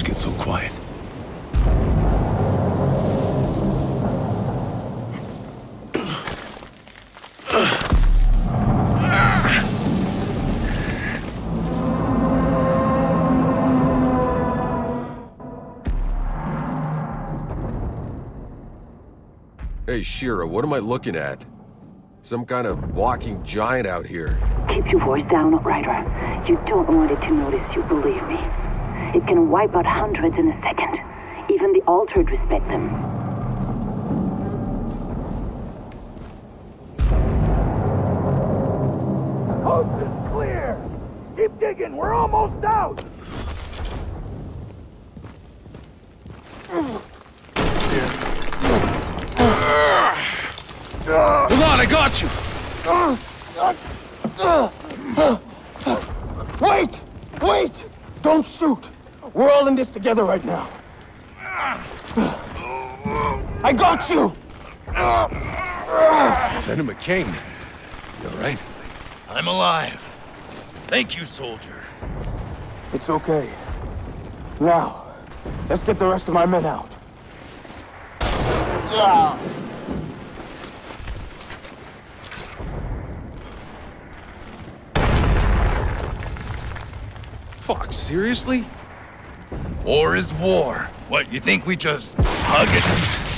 always get so quiet? Hey, Shira, what am I looking at? Some kind of walking giant out here. Keep your voice down, Ryder. You don't want it to notice you, believe me. It can wipe out hundreds in a second. Even the altered respect them. Coast is clear! Keep digging, we're almost out! Hold on, I got you! Wait! Wait! Don't shoot! We're all in this together right now. I got you! Lieutenant McCain. You alright? I'm alive. Thank you, soldier. It's okay. Now, let's get the rest of my men out. Fuck, seriously? War is war. What, you think we just hug it?